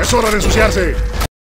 Es hora de ensuciarse.